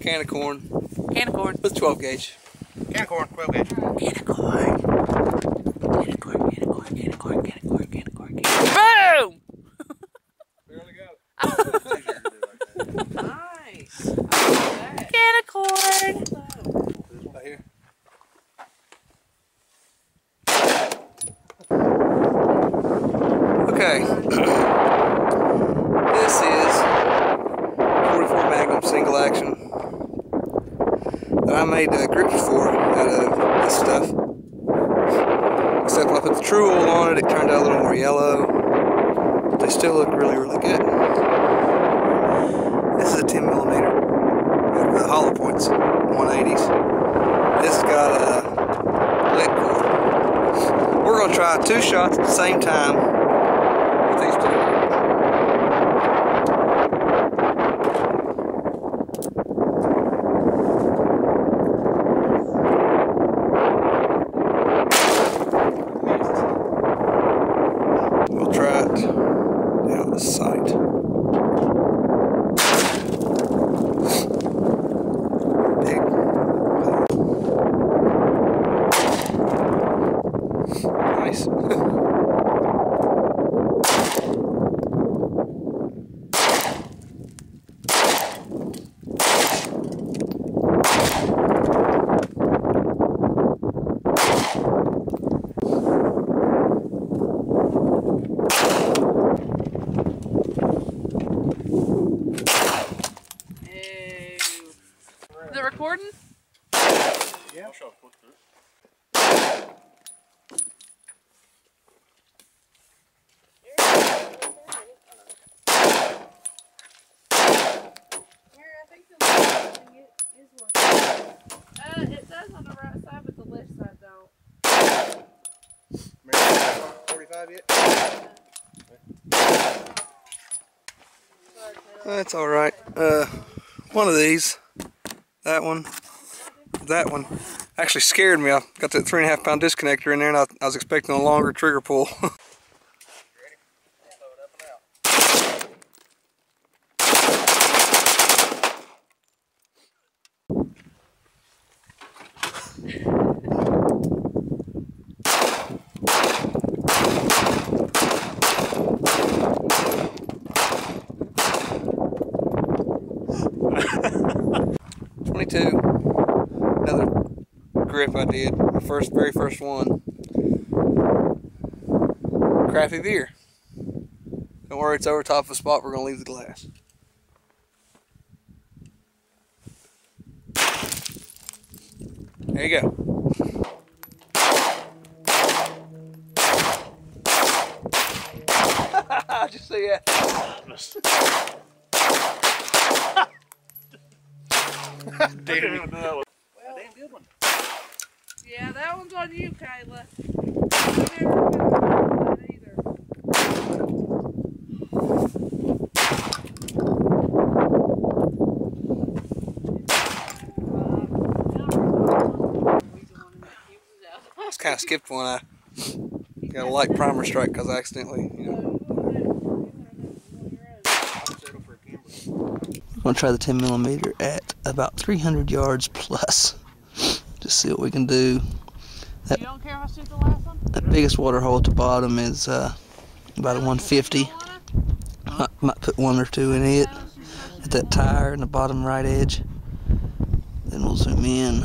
Can of corn Can of corn. with 12 gauge. Can of corn, 12 gauge. Can of corn. Can of corn, can of corn, can of corn, can of corn, can of corn, can of corn. Boom! Barely got it. Nice. Can of corn. Right here. Okay. this is 44 Magnum single action that I made uh, grips for out of this stuff. Except when I put the Tru-Oil on it, it turned out a little more yellow. But they still look really, really good. This is a 10 millimeter with the hollow points, 180s. This has got a lead core. We're going to try two shots at the same time with these two. We'll try it down the sight. Big. Nice. Is it recording? Yeah. I'll show a quick through. Uh, it does on the right side, but the left side don't. Mary, 45 yet? That's all right. Uh, one of these, that one, that one, actually scared me. I got that three and a half pound disconnector in there, and I, I was expecting a longer trigger pull. Twenty-two. Another grip I did. My first, very first one. Crappy beer. Don't worry, it's over top of a spot. We're gonna leave the glass. There you go. You see that? Damn. Damn good one. Yeah, that one's on you, Kayla. I've never been that either. I just kind of skipped one. I got a light primer strike because I accidentally, you know. Settle for a I'm gonna try the 10 millimeter at about 300 yards plus. Just see what we can do. You don't care if I shoot the last one? That biggest water hole at the bottom is uh, about a 150. Might, might put one or two in it at that tire in the bottom right edge. Then we'll zoom in